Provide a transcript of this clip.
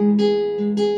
Música